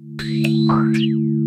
Bye.